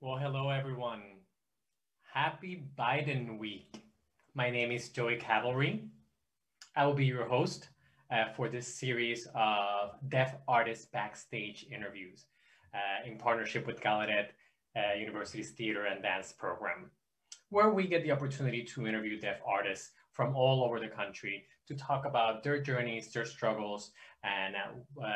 Well, hello everyone. Happy Biden week. My name is Joey Caverly. I will be your host uh, for this series of deaf artists backstage interviews uh, in partnership with Gallaudet uh, University's Theater and Dance program, where we get the opportunity to interview deaf artists from all over the country to talk about their journeys, their struggles, and uh,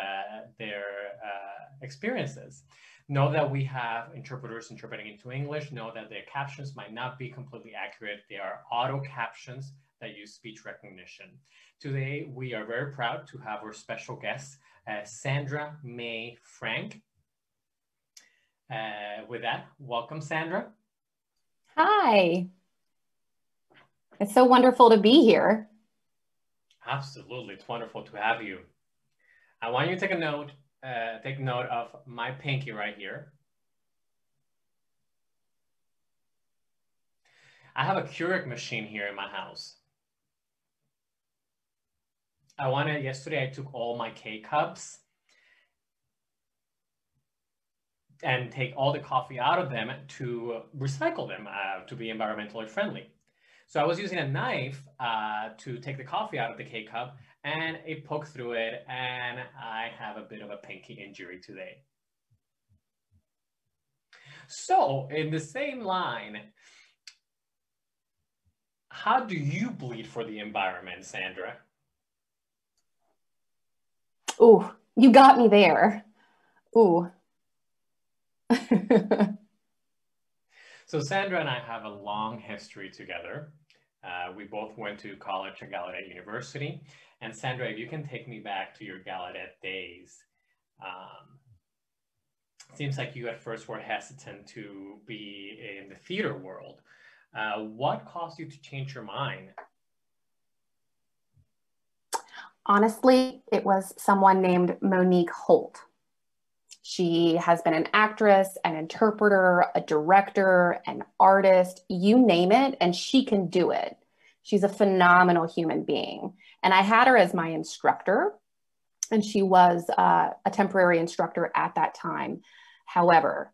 their uh, experiences. Know that we have interpreters interpreting into English. Know that their captions might not be completely accurate. They are auto captions that use speech recognition. Today, we are very proud to have our special guest, uh, Sandra Mae Frank. Uh, with that, welcome, Sandra. Hi. It's so wonderful to be here. Absolutely. It's wonderful to have you. I want you to take a note uh, take note of my pinky right here. I have a Keurig machine here in my house. I wanted, yesterday I took all my K-cups and take all the coffee out of them to recycle them uh, to be environmentally friendly. So I was using a knife uh, to take the coffee out of the K-cup and a poke through it and I have a bit of a pinky injury today. So in the same line, how do you bleed for the environment, Sandra? Ooh, you got me there. Ooh. so Sandra and I have a long history together. Uh, we both went to college at Gallaudet University. And Sandra, if you can take me back to your Gallaudet days, um, seems like you at first were hesitant to be in the theater world. Uh, what caused you to change your mind? Honestly, it was someone named Monique Holt. She has been an actress, an interpreter, a director, an artist, you name it, and she can do it. She's a phenomenal human being. And I had her as my instructor, and she was uh, a temporary instructor at that time. However,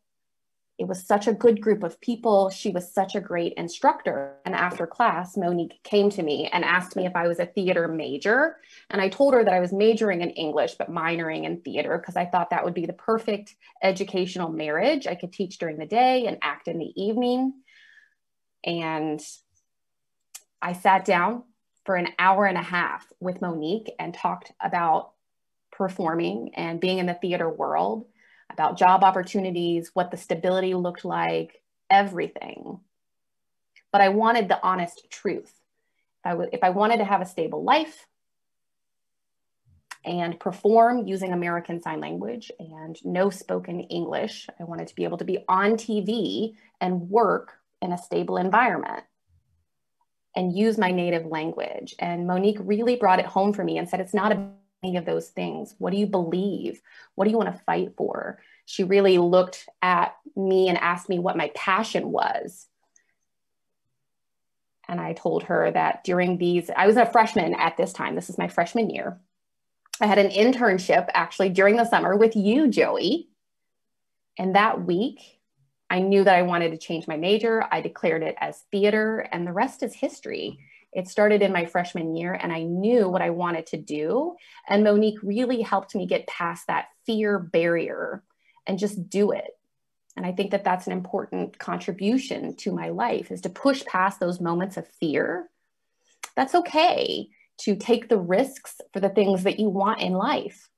it was such a good group of people. She was such a great instructor. And after class, Monique came to me and asked me if I was a theater major. And I told her that I was majoring in English, but minoring in theater because I thought that would be the perfect educational marriage. I could teach during the day and act in the evening. And I sat down for an hour and a half with Monique and talked about performing and being in the theater world about job opportunities, what the stability looked like, everything. But I wanted the honest truth. If I, w- if I wanted to have a stable life and perform using American Sign Language and no spoken English, I wanted to be able to be on TV and work in a stable environment and use my native language. And Monique really brought it home for me and said, it's not any of those things? What do you believe? What do you want to fight for? She really looked at me and asked me what my passion was. And I told her that during these, I was a freshman at this time. This is my freshman year. I had an internship actually during the summer with you, Joey. And that week, I knew that I wanted to change my major. I declared it as theater, and the rest is history. It started in my freshman year, and I knew what I wanted to do. And Monique really helped me get past that fear barrier and just do it. And I think that that's an important contribution to my life is to push past those moments of fear. That's okay to take the risks for the things that you want in life.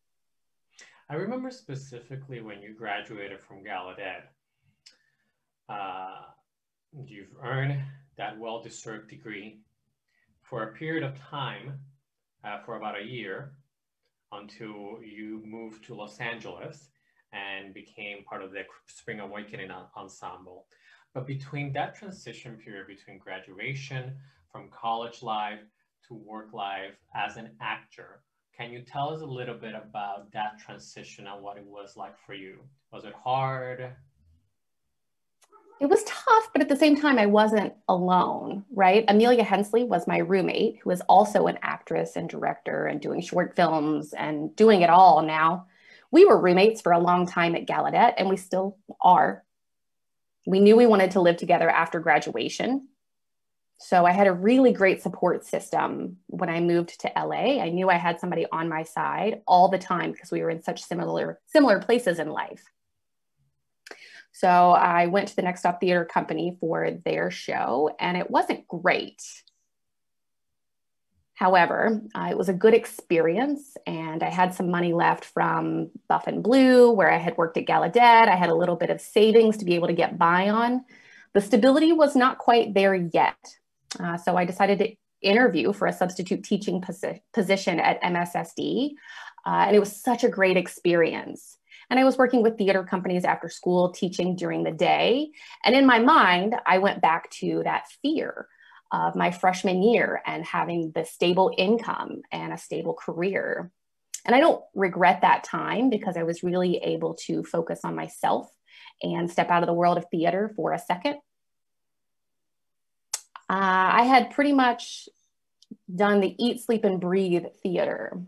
I remember specifically when you graduated from Gallaudet, uh, you've earned that well-deserved degree for a period of time, uh, for about a year, until you moved to Los Angeles and became part of the Spring Awakening ensemble. But between that transition period between graduation from college life to work life as an actor, can you tell us a little bit about that transition and what it was like for you? Was it hard? It was tough, but at the same time, I wasn't alone, right? Amelia Hensley was my roommate, who is also an actress and director and doing short films and doing it all now. We were roommates for a long time at Gallaudet, and we still are. We knew we wanted to live together after graduation. So I had a really great support system when I moved to LA. I knew I had somebody on my side all the time because we were in such similar similar places in life. So I went to the Next Stop Theater Company for their show and it wasn't great. However, uh, it was a good experience, and I had some money left from Buff and Blue, where I had worked at Gallaudet. I had a little bit of savings to be able to get by on. The stability was not quite there yet. Uh, so I decided to interview for a substitute teaching posi position at MSSD. Uh, and it was such a great experience. And I was working with theater companies after school, teaching during the day. And in my mind, I went back to that fear of my freshman year and having the stable income and a stable career. And I don't regret that time because I was really able to focus on myself and step out of the world of theater for a second. Uh, I had pretty much done the eat, sleep, and breathe theater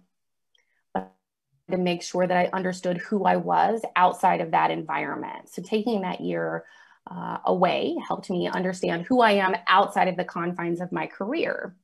to make sure that I understood who I was outside of that environment. So taking that year uh, away helped me understand who I am outside of the confines of my career.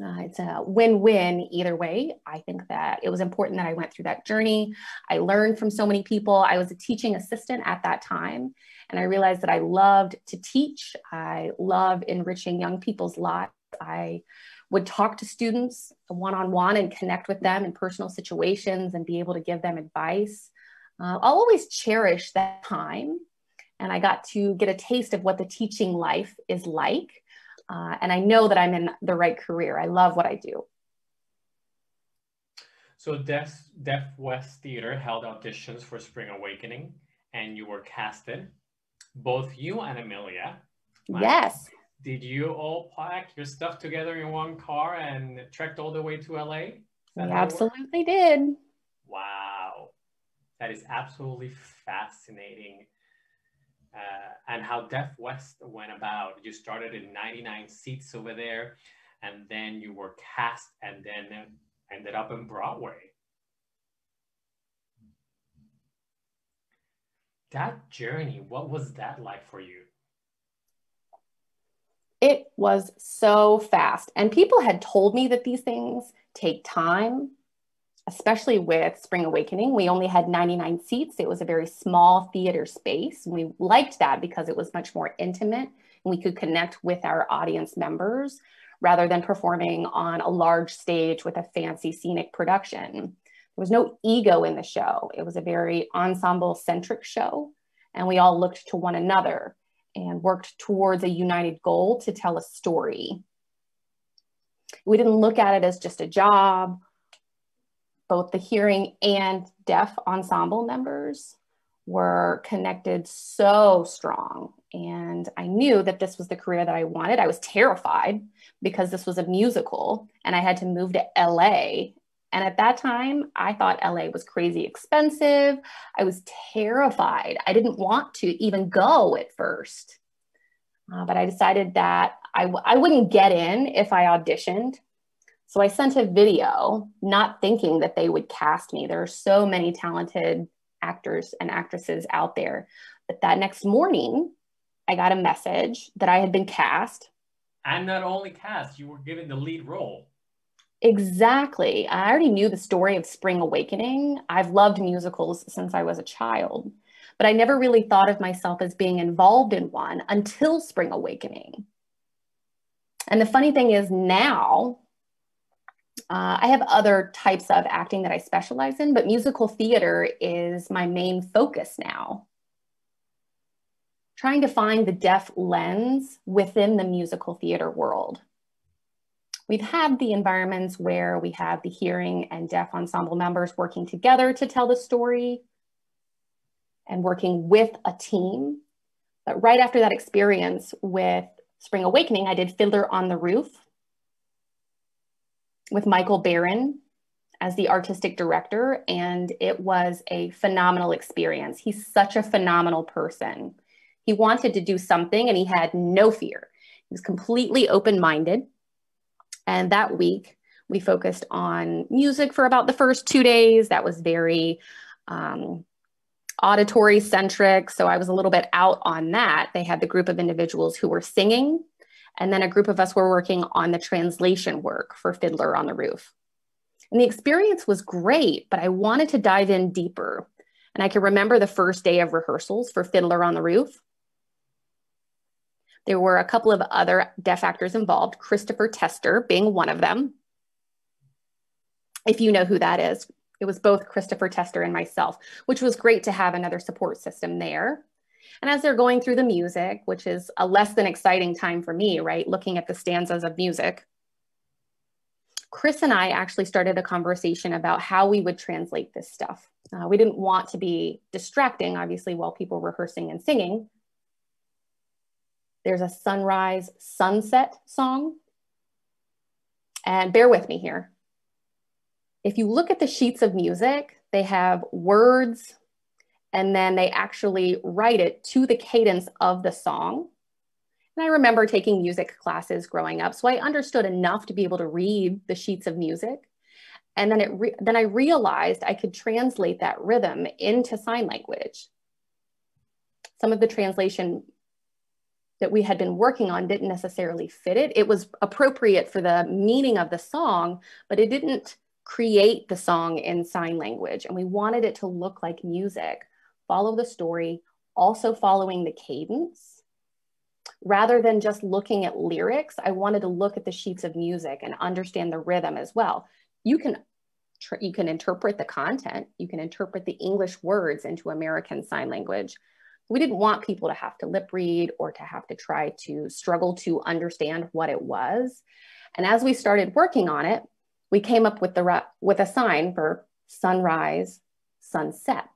Uh, it's a win-win either way. I think that it was important that I went through that journey. I learned from so many people. I was a teaching assistant at that time, and I realized that I loved to teach. I love enriching young people's lives. I would talk to students one-on-one and connect with them in personal situations and be able to give them advice. Uh, I'll always cherish that time and I got to get a taste of what the teaching life is like. Uh, and I know that I'm in the right career. I love what I do. So Deaf, Deaf West Theater held auditions for Spring Awakening and you were casted, both you and Amelia. Yes. Did you all pack your stuff together in one car and trekked all the way to LA? We absolutely did. Wow. That is absolutely fascinating uh, and how Deaf West went about. You started in 99 seats over there, and then you were cast and then ended up in Broadway. That journey, what was that like for you? It was so fast. And people had told me that these things take time especially with Spring Awakening, we only had 99 seats. It was a very small theater space. We liked that because it was much more intimate and we could connect with our audience members rather than performing on a large stage with a fancy scenic production. There was no ego in the show. It was a very ensemble centric show, and we all looked to one another and worked towards a united goal to tell a story. We didn't look at it as just a job both the hearing and deaf ensemble members were connected so strong. And I knew that this was the career that I wanted. I was terrified because this was a musical and I had to move to LA. And at that time, I thought LA was crazy expensive. I was terrified. I didn't want to even go at first. Uh, but I decided that I w- I wouldn't get in if I auditioned. So I sent a video, not thinking that they would cast me. There are so many talented actors and actresses out there. But that next morning, I got a message that I had been cast. And not only cast, you were given the lead role. Exactly. I already knew the story of Spring Awakening. I've loved musicals since I was a child, but I never really thought of myself as being involved in one until Spring Awakening. And the funny thing is now, uh, I have other types of acting that I specialize in, but musical theater is my main focus now. Trying to find the deaf lens within the musical theater world. We've had the environments where we have the hearing and deaf ensemble members working together to tell the story and working with a team. But right after that experience with Spring Awakening, I did Fiddler on the Roof, with Michael Barron as the artistic director, and it was a phenomenal experience. He's such a phenomenal person. He wanted to do something and he had no fear. He was completely open minded. And that week, we focused on music for about the first two days. That was very um, auditory centric. So I was a little bit out on that. They had the group of individuals who were singing, and then a group of us were working on the translation work for Fiddler on the Roof. And the experience was great, but I wanted to dive in deeper. And I can remember the first day of rehearsals for Fiddler on the Roof. There were a couple of other deaf actors involved, Christopher Tester being one of them. If you know who that is, it was both Christopher Tester and myself, which was great to have another support system there. And as they're going through the music, which is a less than exciting time for me, right? Looking at the stanzas of music, Chris and I actually started a conversation about how we would translate this stuff. Uh, we didn't want to be distracting, obviously, while people were rehearsing and singing. There's a sunrise sunset song. And bear with me here if you look at the sheets of music, they have words and then they actually write it to the cadence of the song. And I remember taking music classes growing up, so I understood enough to be able to read the sheets of music. And then it then I realized I could translate that rhythm into sign language. Some of the translation that we had been working on didn't necessarily fit it. It was appropriate for the meaning of the song, but it didn't create the song in sign language. And we wanted it to look like music, follow the story, also following the cadence. Rather than just looking at lyrics, I wanted to look at the sheets of music and understand the rhythm as well. You can you can interpret the content, you can interpret the English words into American Sign Language. We didn't want people to have to lip read or to have to try to struggle to understand what it was. And as we started working on it, we came up with the with a sign for sunrise, sunset.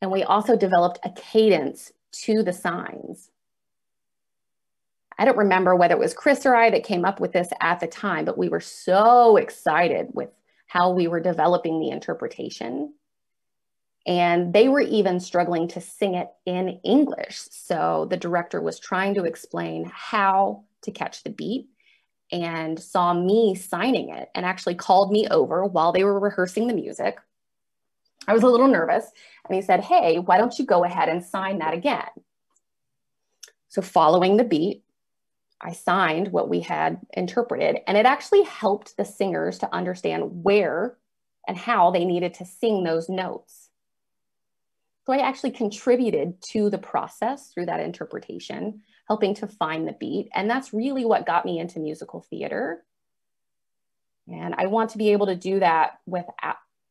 And we also developed a cadence to the signs. I don't remember whether it was Chris or I that came up with this at the time, but we were so excited with how we were developing the interpretation. And they were even struggling to sing it in English. So the director was trying to explain how to catch the beat and saw me signing it and actually called me over while they were rehearsing the music. I was a little nervous and he said, Hey, why don't you go ahead and sign that again? So, following the beat, I signed what we had interpreted, and it actually helped the singers to understand where and how they needed to sing those notes. So, I actually contributed to the process through that interpretation helping to find the beat. And that's really what got me into musical theater. And I want to be able to do that with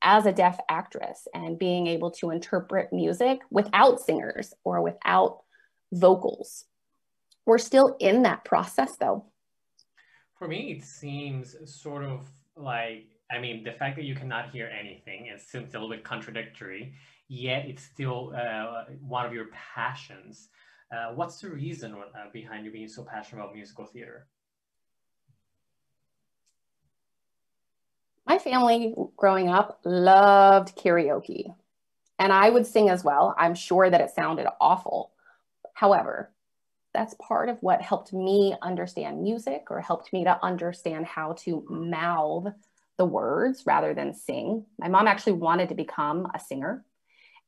as a deaf actress and being able to interpret music without singers or without vocals. We're still in that process though. For me, it seems sort of like, I mean, the fact that you cannot hear anything, it seems a little bit contradictory, yet it's still uh, one of your passions. Uh, what's the reason uh, behind you being so passionate about musical theater? My family growing up loved karaoke, and I would sing as well. I'm sure that it sounded awful. However, that's part of what helped me understand music or helped me to understand how to mouth the words rather than sing. My mom actually wanted to become a singer.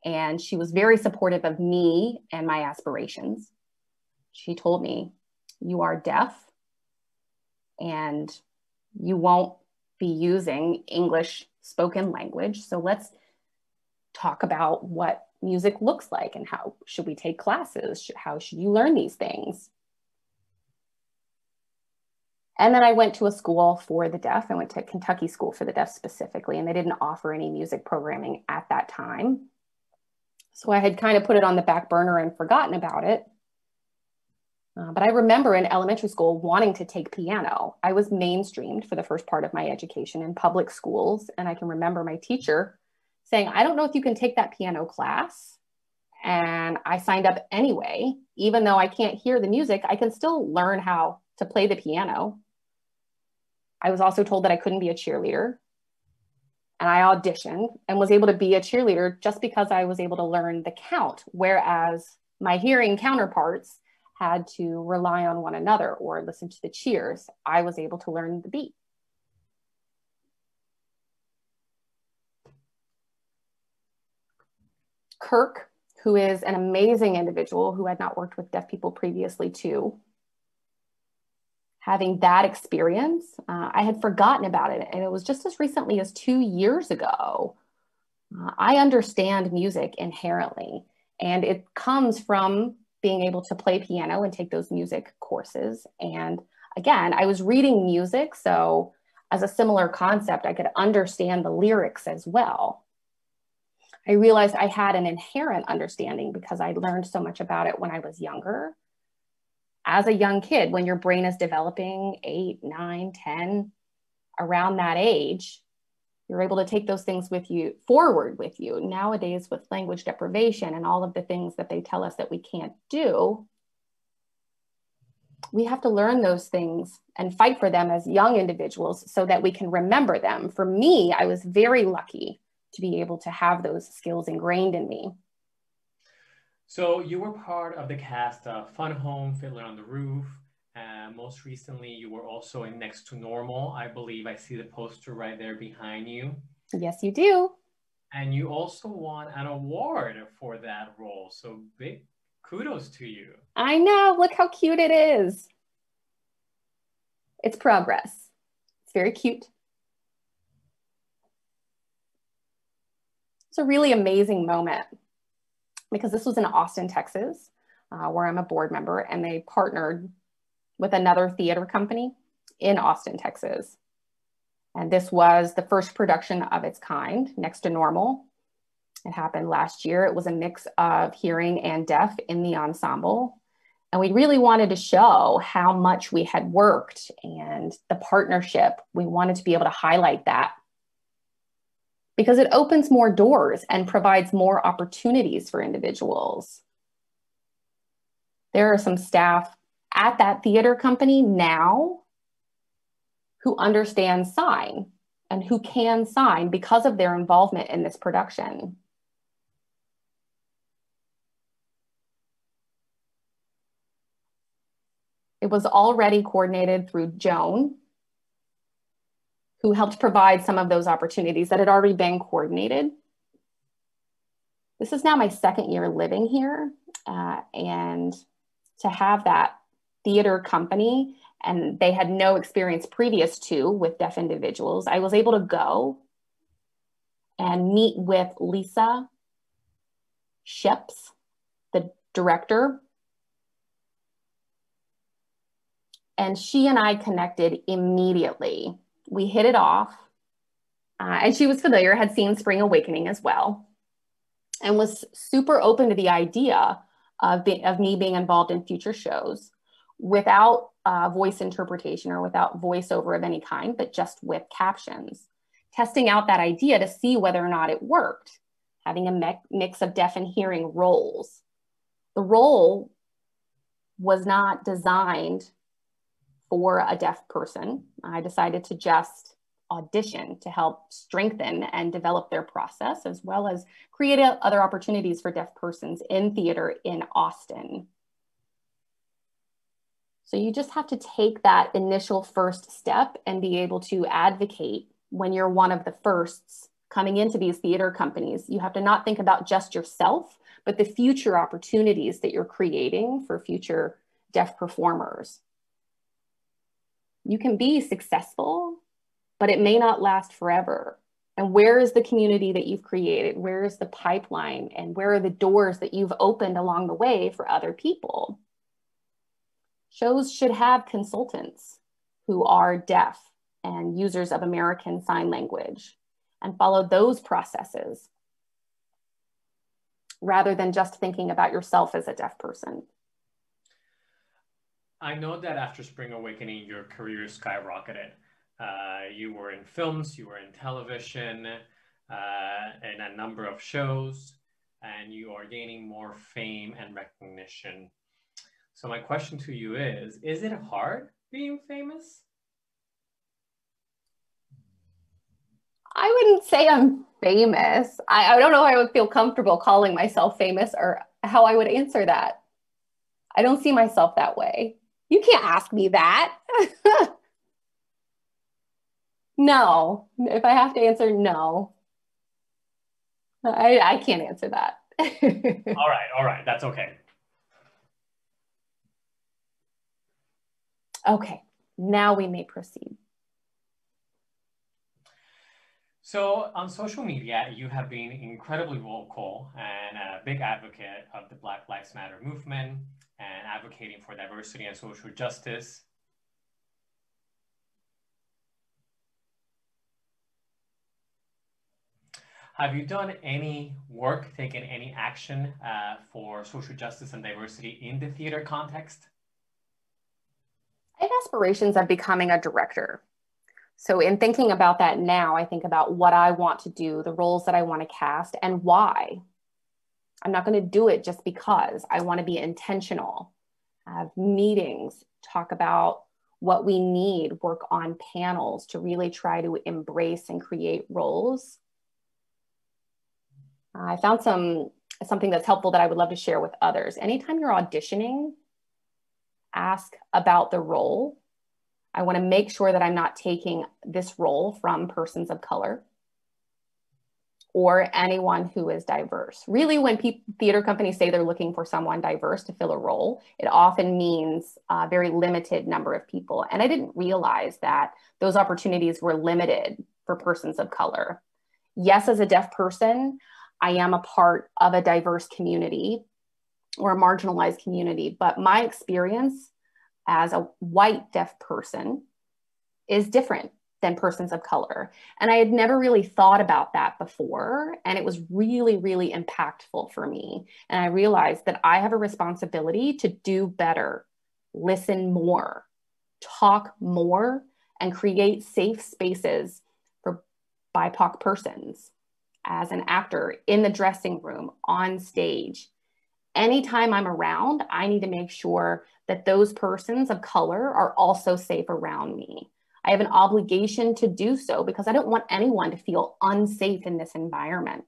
And she was very supportive of me and my aspirations. She told me, You are deaf and you won't be using English spoken language. So let's talk about what music looks like and how should we take classes? How should you learn these things? And then I went to a school for the deaf. I went to Kentucky School for the Deaf specifically, and they didn't offer any music programming at that time. So I had kind of put it on the back burner and forgotten about it. Uh, but I remember in elementary school wanting to take piano. I was mainstreamed for the first part of my education in public schools. And I can remember my teacher saying, I don't know if you can take that piano class. And I signed up anyway. Even though I can't hear the music, I can still learn how to play the piano. I was also told that I couldn't be a cheerleader and I auditioned and was able to be a cheerleader just because I was able to learn the count, whereas my hearing counterparts had to rely on one another or listen to the cheers. I was able to learn the beat. Kirk, who is an amazing individual who had not worked with deaf people previously, too. Having that experience, uh, I had forgotten about it. And it was just as recently as two years ago. Uh, I understand music inherently, and it comes from being able to play piano and take those music courses. And again, I was reading music, so as a similar concept, I could understand the lyrics as well. I realized I had an inherent understanding because I learned so much about it when I was younger. As a young kid, when your brain is developing eight, nine, ten, around that age, you're able to take those things with you forward with you. Nowadays, with language deprivation and all of the things that they tell us that we can't do, we have to learn those things and fight for them as young individuals so that we can remember them. For me, I was very lucky to be able to have those skills ingrained in me. So you were part of the cast of Fun Home, Fiddler on the Roof. Uh, most recently, you were also in Next to Normal. I believe I see the poster right there behind you. Yes, you do. And you also won an award for that role. So big kudos to you. I know. Look how cute it is. It's progress. It's very cute. It's a really amazing moment because this was in Austin, Texas, uh, where I'm a board member, and they partnered with another theater company in Austin, Texas. And this was the first production of its kind, next to normal. It happened last year. It was a mix of hearing and deaf in the ensemble. And we really wanted to show how much we had worked and the partnership. We wanted to be able to highlight that because it opens more doors and provides more opportunities for individuals. There are some staff at that theater company now who understand sign and who can sign because of their involvement in this production. It was already coordinated through Joan, who helped provide some of those opportunities that had already been coordinated. This is now my second year living here, uh, and to have that theater company and they had no experience previous to with deaf individuals, I was able to go and meet with Lisa Ships, the director and she and I connected immediately. We hit it off. Uh, and she was familiar, had seen Spring Awakening as well, and was super open to the idea of, be, of me being involved in future shows without uh, voice interpretation or without voiceover of any kind, but just with captions. Testing out that idea to see whether or not it worked, having a me- mix of deaf and hearing roles. The role was not designed for a deaf person. I decided to just audition to help strengthen and develop their process, as well as create other opportunities for deaf persons in theater in Austin. So you just have to take that initial first step and be able to advocate when you're one of the firsts coming into these theater companies. You have to not think about just yourself, but the future opportunities that you're creating for future deaf performers you can be successful, but it may not last forever. And where is the community that you've created? Where is the pipeline? And where are the doors that you've opened along the way for other people? Shows should have consultants who are deaf and users of American Sign Language and follow those processes rather than just thinking about yourself as a deaf person. I know that after Spring Awakening, your career skyrocketed. Uh, you were in films, you were in television, uh, and a number of shows, and you are gaining more fame and recognition. So my question to you is, is it hard being famous? I wouldn't say I'm famous. I, I don't know I would feel comfortable calling myself famous or how I would answer that. I don't see myself that way. You can't ask me that. no. If I have to answer, no. I, I can't answer that. all right, all right, that's okay. Okay, now we may proceed. So on social media, you have been incredibly vocal and a big advocate of the Black Lives Matter movement and advocating for diversity and social justice. Have you done any work, taken any action uh, for social justice and diversity in the theater context? I have aspirations of becoming a director. So, in thinking about that now, I think about what I want to do, the roles that I want to cast, and why. I'm not going to do it just because I want to be intentional, have meetings, talk about what we need, work on panels to really try to embrace and create roles. I found some something that's helpful that I would love to share with others. Anytime you're auditioning, ask about the role I want to make sure that I'm not taking this role from persons of color or anyone who is diverse. Really, when people, theater companies say they're looking for someone diverse to fill a role, it often means a very limited number of people. And I didn't realize that those opportunities were limited for persons of color. Yes, as a deaf person, I am a part of a diverse community or a marginalized community, but my experience as a white deaf person is different than persons of color. And I had never really thought about that before. And it was really, really impactful for me. And I realized that I have a responsibility to do better, listen more, talk more, and create safe spaces for BIPOC persons as an actor in the dressing room, on stage, anytime I'm around, I need to make sure that those persons of color are also safe around me. I have an obligation to do so because I don't want anyone to feel unsafe in this environment.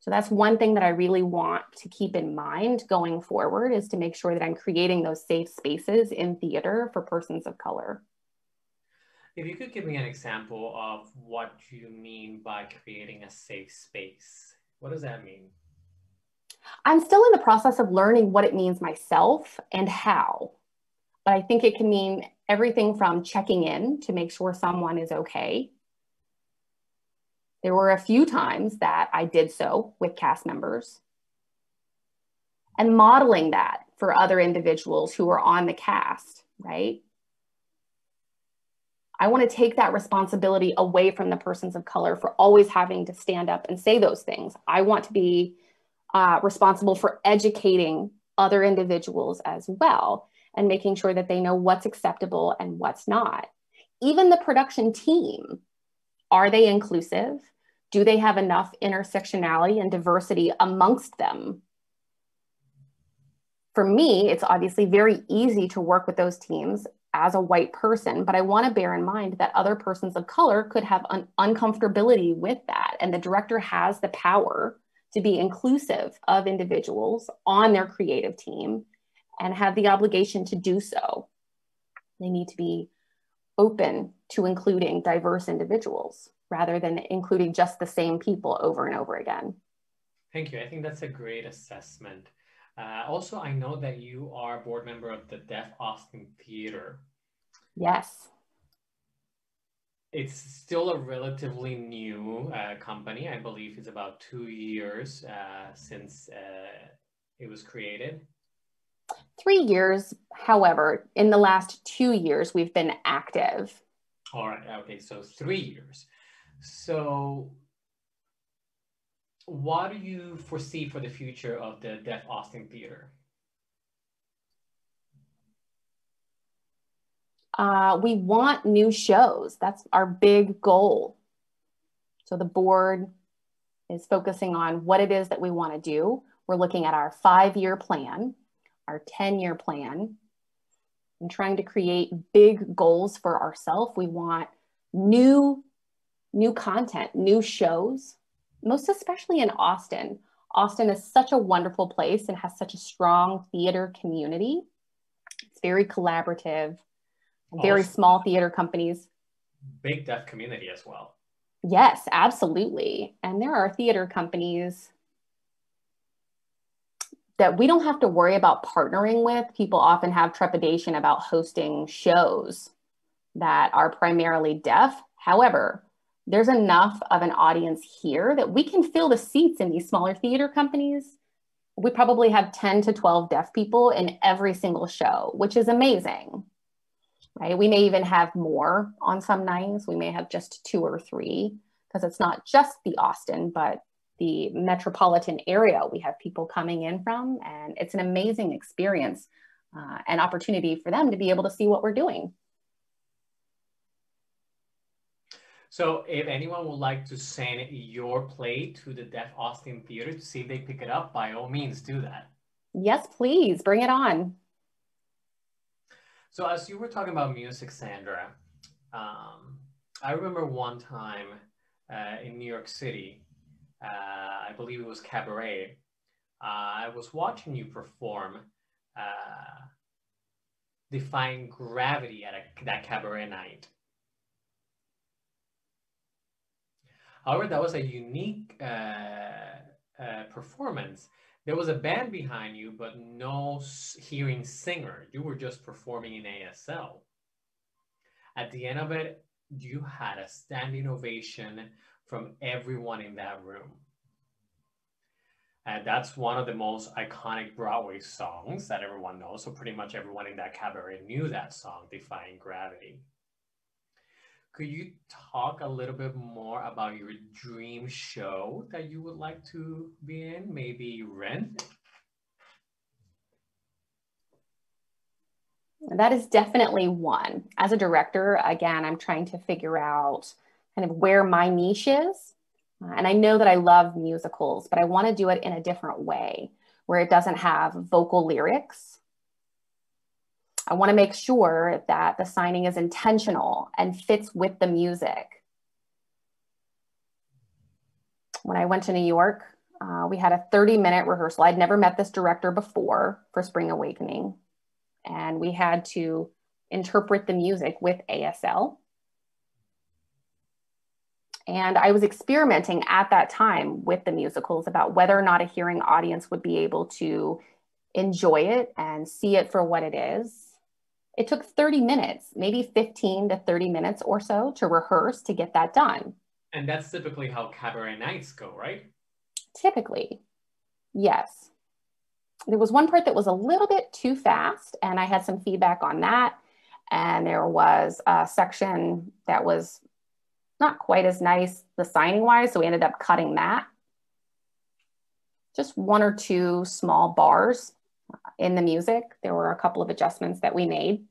So that's one thing that I really want to keep in mind going forward is to make sure that I'm creating those safe spaces in theater for persons of color. If you could give me an example of what you mean by creating a safe space, what does that mean? I'm still in the process of learning what it means myself and how. But I think it can mean everything from checking in to make sure someone is okay. There were a few times that I did so with cast members and modeling that for other individuals who are on the cast, right? I want to take that responsibility away from the persons of color for always having to stand up and say those things. I want to be uh, responsible for educating other individuals as well and making sure that they know what's acceptable and what's not. Even the production team, are they inclusive? Do they have enough intersectionality and diversity amongst them? For me, it's obviously very easy to work with those teams as a white person, but I want to bear in mind that other persons of color could have an uncomfortability with that. And the director has the power to be inclusive of individuals on their creative team and have the obligation to do so. They need to be open to including diverse individuals rather than including just the same people over and over again. Thank you. I think that's a great assessment. Uh, also, I know that you are a board member of the Deaf Austin Theater. Yes it's still a relatively new uh, company. I believe it's about two years uh, since uh, it was created. Three years, however, in the last two years, we've been active. All right. Okay. So three years. So, what do you foresee for the future of the Deaf Austin Theater? Uh, we want new shows. That's our big goal. So the board is focusing on what it is that we want to do. We're looking at our five year plan, our 10 year plan, and trying to create big goals for ourselves. We want new, new content, new shows, most especially in Austin. Austin is such a wonderful place and has such a strong theater community. It's very collaborative very small theater companies. Big deaf community as well. Yes, absolutely. And there are theater companies that we don't have to worry about partnering with. People often have trepidation about hosting shows that are primarily deaf. However, there's enough of an audience here that we can fill the seats in these smaller theater companies. We probably have 10 to 12 deaf people in every single show, which is amazing. Right? We may even have more on some nights. We may have just two or three because it's not just the Austin, but the metropolitan area we have people coming in from. And it's an amazing experience uh, and opportunity for them to be able to see what we're doing. So if anyone would like to send your play to the Deaf Austin Theater to see if they pick it up, by all means do that. Yes, please, bring it on. So as you were talking about music, Sandra, um, I remember one time uh, in New York City, I believe it was Cabaret, uh, I was watching you perform uh, Defying Gravity at a, that cabaret night. However, that was a unique uh, uh, performance. There was a band behind you, but no hearing singer. You were just performing in ASL. At the end of it, you had a standing ovation from everyone in that room. And that's one of the most iconic Broadway songs that everyone knows. So pretty much everyone in that cabaret knew that song, Defying Gravity. Could you talk a little bit more about your dream show that you would like to be in? Maybe Rent? That is definitely one. As a director, again, I'm trying to figure out kind of where my niche is. And I know that I love musicals, but I want to do it in a different way where it doesn't have vocal lyrics I want to make sure that the signing is intentional and fits with the music. When I went to New York, uh, we had a 30 minute rehearsal. I'd never met this director before for Spring Awakening. And we had to interpret the music with ASL. And I was experimenting at that time with the musicals about whether or not a hearing audience would be able to enjoy it and see it for what it is it took 30 minutes, maybe 15 to 30 minutes or so to rehearse to get that done. And that's typically how cabaret nights go, right? Typically, yes. There was one part that was a little bit too fast, and I had some feedback on that. And there was a section that was not quite as nice, the signing wise, so we ended up cutting that. Just one or two small bars in the music. There were a couple of adjustments that we made.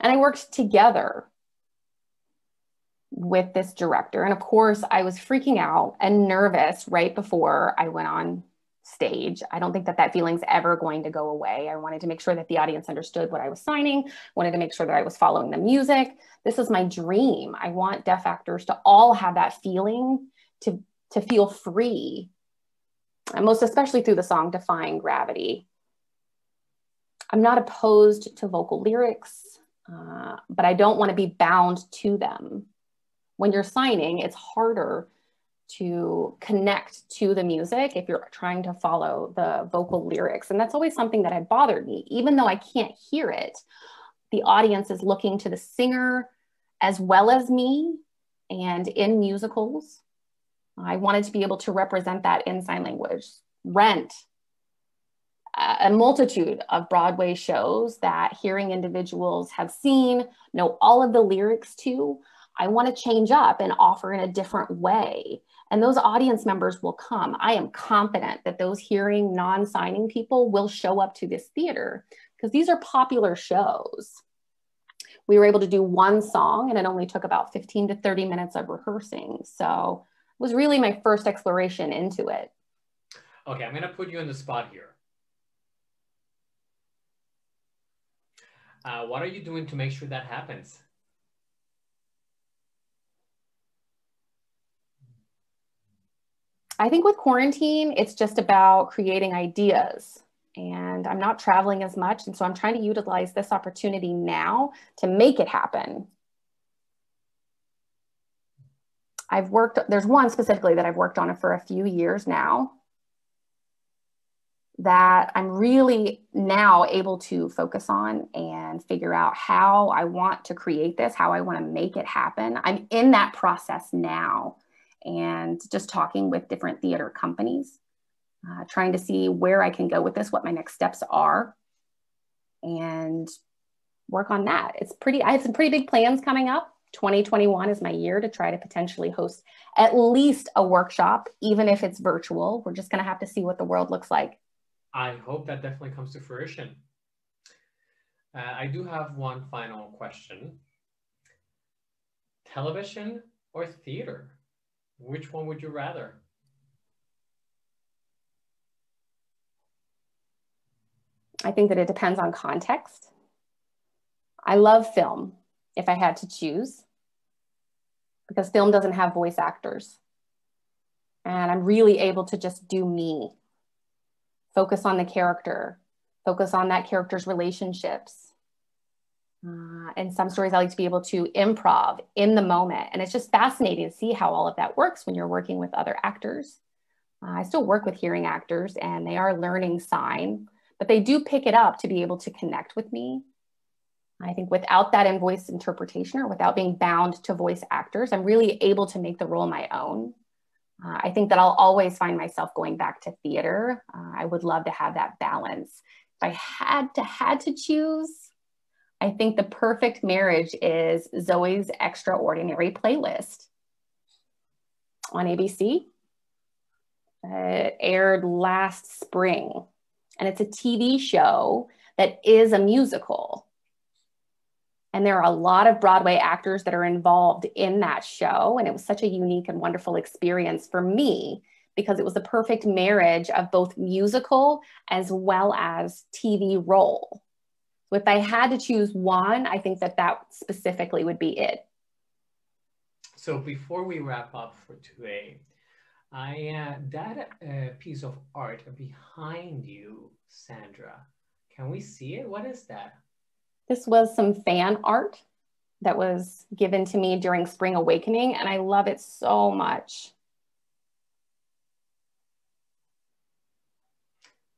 And I worked together with this director. And of course, I was freaking out and nervous right before I went on stage. I don't think that that feeling's ever going to go away. I wanted to make sure that the audience understood what I was signing, wanted to make sure that I was following the music. This is my dream. I want deaf actors to all have that feeling to to feel free and most especially through the song Defying Gravity. I'm not opposed to vocal lyrics, uh, but I don't want to be bound to them. When you're signing, it's harder to connect to the music if you're trying to follow the vocal lyrics. And that's always something that had bothered me. Even though I can't hear it, the audience is looking to the singer as well as me. And in musicals, I wanted to be able to represent that in sign language. Rent, a multitude of Broadway shows that hearing individuals have seen, know all of the lyrics to. I want to change up and offer in a different way. And those audience members will come. I am confident that those hearing non signing people will show up to this theater because these are popular shows. We were able to do one song and it only took about 15 to 30 minutes of rehearsing. So it was really my first exploration into it. Okay, I'm going to put you in the spot here. Uh, what are you doing to make sure that happens? I think with quarantine, it's just about creating ideas. And I'm not traveling as much. And so I'm trying to utilize this opportunity now to make it happen. I've worked, there's one specifically that I've worked on it for a few years now. that I'm really now able to focus on and figure out how I want to create this, how I want to make it happen. I'm in that process now and just talking with different theater companies, uh, trying to see where I can go with this, what my next steps are, and work on that. It's pretty, I have some pretty big plans coming up. 2021 is my year to try to potentially host at least a workshop, even if it's virtual. We're just going to have to see what the world looks like. I hope that definitely comes to fruition. Uh, I do have one final question. Television or theater? Which one would you rather? I think that it depends on context. I love film if I had to choose because film doesn't have voice actors. And I'm really able to just do me focus on the character, focus on that character's relationships. Uh, and some stories I like to be able to improv in the moment. And it's just fascinating to see how all of that works when you're working with other actors. Uh, I still work with hearing actors and they are learning sign, but they do pick it up to be able to connect with me. I think without that in voice interpretation or without being bound to voice actors, I'm really able to make the role my own. Uh, I think that I'll always find myself going back to theater. Uh, I would love to have that balance. If I had to had to choose, I think the perfect marriage is Zoey's Extraordinary Playlist on ABC. It aired last spring, and it's a TV show that is a musical. And there are a lot of Broadway actors that are involved in that show. And it was such a unique and wonderful experience for me because it was the perfect marriage of both musical as well as TV role. If I had to choose one, I think that that specifically would be it. So before we wrap up for today, I uh, that uh, piece of art behind you, Sandra. Can we see it? What is that? This was some fan art that was given to me during Spring Awakening, and I love it so much.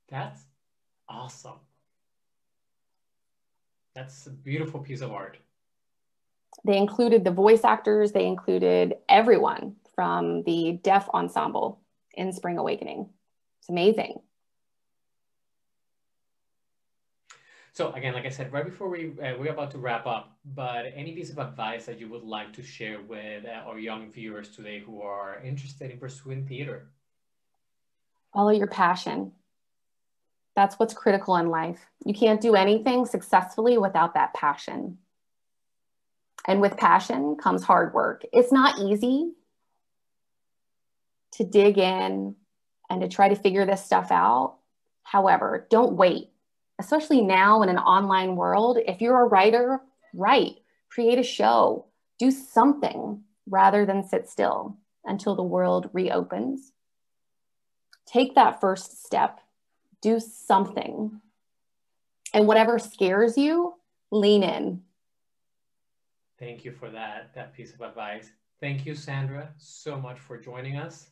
That's awesome. That's a beautiful piece of art. They included the voice actors, they included everyone from the deaf ensemble in Spring Awakening. It's amazing. So again, like I said, right before we uh, we're about to wrap up, but any piece of advice that you would like to share with uh, our young viewers today who are interested in pursuing theater? Follow your passion. That's what's critical in life. You can't do anything successfully without that passion. And with passion comes hard work. It's not easy to dig in and to try to figure this stuff out. However, don't wait especially now in an online world, if you're a writer, write, create a show, do something rather than sit still until the world reopens. Take that first step, do something. And whatever scares you, lean in. Thank you for that, that piece of advice. Thank you, Sandra, so much for joining us.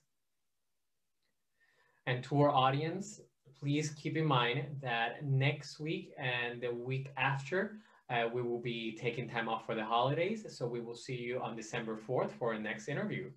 And to our audience, please keep in mind that next week and the week after, uh, we will be taking time off for the holidays. So we will see you on December 4th for our next interview.